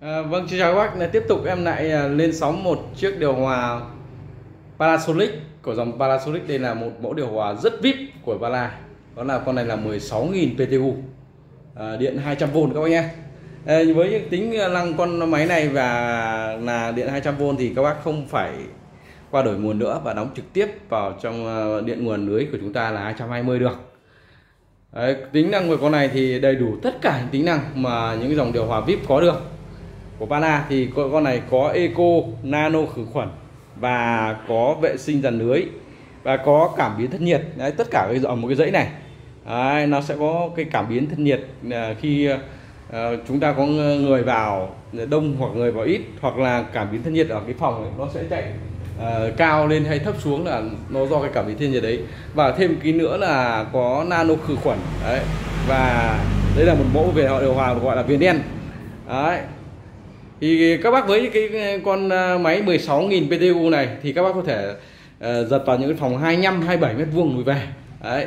À, vâng chào các bác. Tiếp tục em lại à, lên sóng một chiếc điều hòa Panasonic. Của dòng Panasonic đây là một mẫu điều hòa rất vip của Pala đó là con này là 16.000 PTU à, điện 200V các bác nhé. À, với những tính năng con máy này và là điện 200V thì các bác không phải qua đổi nguồn nữa và đóng trực tiếp vào trong ờ, điện nguồn lưới của chúng ta là 220 được. Đấy, tính năng của con này thì đầy đủ tất cả những tính năng mà những dòng điều hòa VIP có được của Pana thì con này có Eco Nano khử khuẩn và có vệ sinh dàn lưới và có cảm biến thân nhiệt. Đấy, tất cả ở một cái dãy này. Đấy, nó sẽ có cái cảm biến thân nhiệt à, khi uh, chúng ta có người vào đông hoặc người vào ít hoặc là cảm biến thân nhiệt ở cái phòng ấy, nó sẽ chạy uh, cao lên hay thấp xuống là nó do cái cảm biến thân nhiệt đấy. Và thêm cái nữa là có nano khử khuẩn đấy. Và đây là một mẫu về họ điều hòa gọi là viền đen. Đấy thì các bác với cái con à, máy 16.000 PTU này thì các bác có thể uh, giật vào những cái phòng 25 27 mét vuông rồi về. Đấy.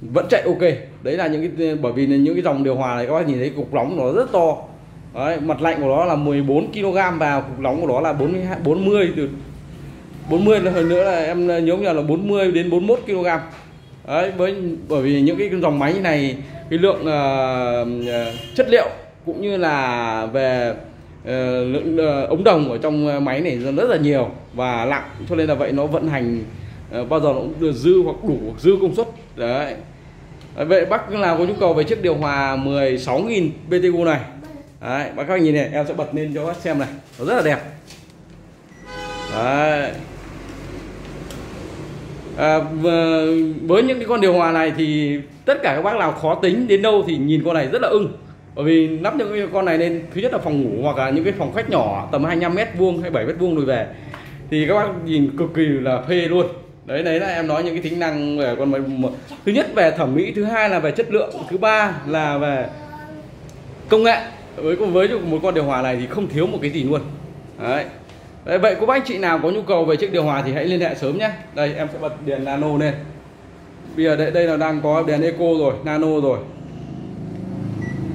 Vẫn chạy ok. Đấy là những cái bởi vì những cái dòng điều hòa này các bác nhìn thấy cục nóng nó rất to. Đấy, mặt lạnh của nó là 14 kg và cục nóng của nó là 40 40 từ 40 hơn nữa là em nhớ nhầm là 40 đến 41 kg đấy với bởi vì những cái dòng máy này cái lượng uh, chất liệu cũng như là về Ờ, Ờ, lượng ờ, ống đồng ở trong ờ, máy này rất là nhiều và nặng cho nên là vậy nó vận hành bao giờ nó cũng được dư hoặc đủ hoặc dư công suất. Đấy. Vậy bác nào có nhu cầu về chiếc điều hòa 16.000 BTU này? Đấy, bác các nhìn này em sẽ bật lên cho bác xem này nó rất là đẹp. Đấy. À, với những cái con điều hòa này thì tất cả các bác nào khó tính đến đâu thì nhìn con này rất là ưng bởi vì lắp những cái con này lên thứ nhất là phòng ngủ hoặc là những cái phòng khách nhỏ tầm 25 mét vuông hay 7 mét vuông rồi về. Thì các bác nhìn cực kỳ là phê luôn. Đấy đấy là em nói những cái tính năng về con máy thứ nhất về thẩm mỹ thứ hai là về chất lượng thứ ba là về công nghệ. Với với một con điều hòa này thì không thiếu một cái gì luôn. Đấy. Đấy, vậy cô bác anh chị nào có nhu cầu về chiếc điều hòa thì hãy liên hệ sớm nhé. Đây em sẽ bật đèn nano lên. Bây giờ đây, đây là đang có đèn eco rồi nano rồi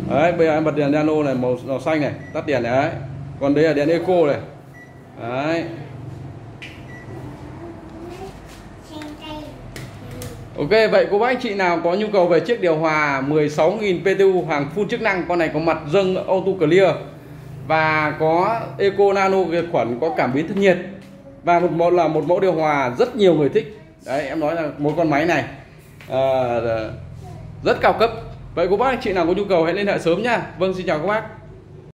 đấy bây giờ em bật đèn nano này màu, màu xanh này tắt đèn này đấy. Còn đây là đèn eco này. Đấy. Ok vậy cô bác anh chị nào có nhu cầu về chiếc điều hòa 16.000 PTU hàng full chức năng con này có mặt dâng auto clear và có eco nano diệt khuẩn có cảm biến thân nhiệt và một mẫu là một mẫu điều hòa rất nhiều người thích. Đấy em nói là một con máy này uh, rất cao cấp vậy cô bác anh chị nào có nhu cầu hãy liên hệ sớm nha. Vâng xin chào các bác.